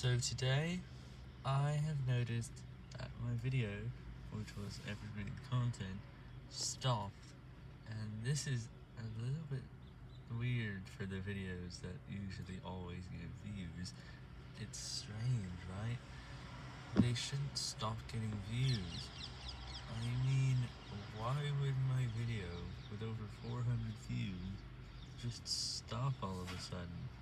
So today, I have noticed that my video, which was evergreen content, stopped. And this is a little bit weird for the videos that usually always get views. It's strange, right? They shouldn't stop getting views. I mean, why would my video with over 400 views just stop all of a sudden?